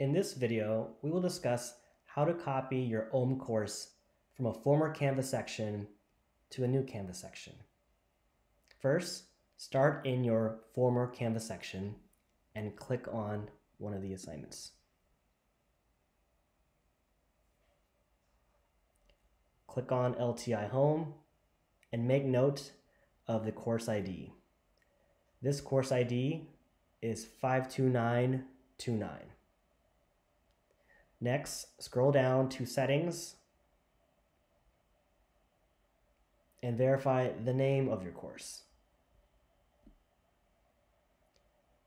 In this video, we will discuss how to copy your OHM course from a former Canvas section to a new Canvas section. First, start in your former Canvas section and click on one of the assignments. Click on LTI Home and make note of the course ID. This course ID is 52929. Next, scroll down to Settings and verify the name of your course.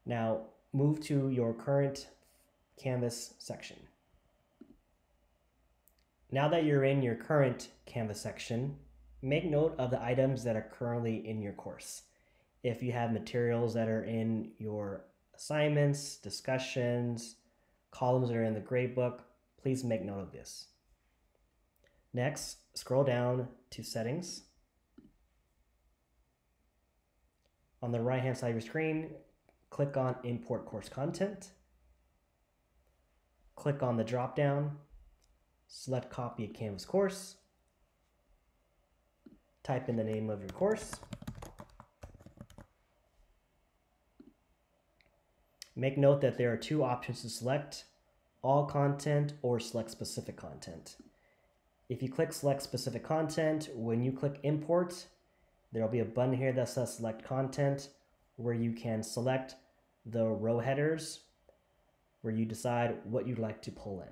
Now, move to your current Canvas section. Now that you're in your current Canvas section, make note of the items that are currently in your course. If you have materials that are in your assignments, discussions, columns that are in the gradebook, please make note of this. Next, scroll down to Settings. On the right hand side of your screen, click on Import Course Content. Click on the drop down, select Copy a Canvas course, type in the name of your course. Make note that there are two options to select, all content or select specific content. If you click select specific content, when you click import, there'll be a button here that says select content where you can select the row headers where you decide what you'd like to pull in.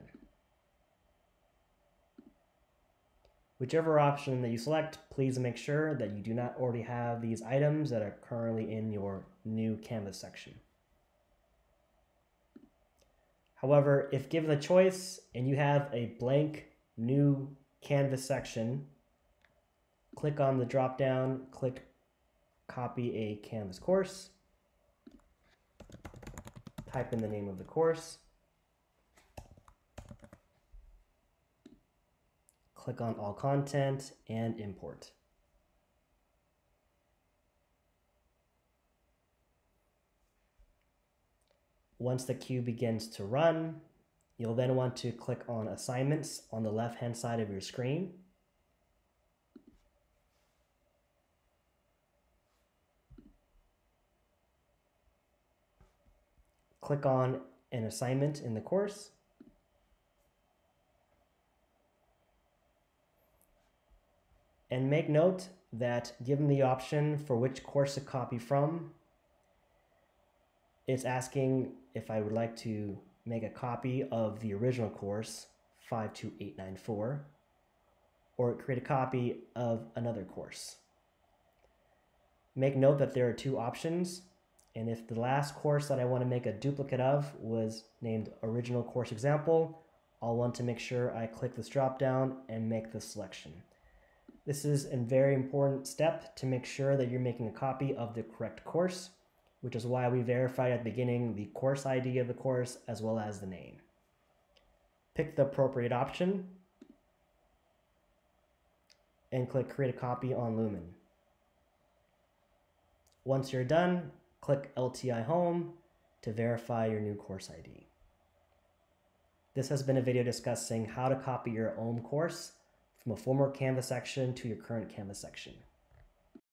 Whichever option that you select, please make sure that you do not already have these items that are currently in your new Canvas section. However, if given the choice and you have a blank new Canvas section, click on the drop down, click copy a Canvas course, type in the name of the course, click on all content and import. Once the queue begins to run, you'll then want to click on assignments on the left hand side of your screen. Click on an assignment in the course. And make note that given the option for which course to copy from, it's asking if I would like to make a copy of the original course, 52894, or create a copy of another course. Make note that there are two options, and if the last course that I want to make a duplicate of was named original course example, I'll want to make sure I click this drop down and make the selection. This is a very important step to make sure that you're making a copy of the correct course, which is why we verified at the beginning the course ID of the course as well as the name. Pick the appropriate option and click create a copy on Lumen. Once you're done, click LTI home to verify your new course ID. This has been a video discussing how to copy your OHM course from a former Canvas section to your current Canvas section.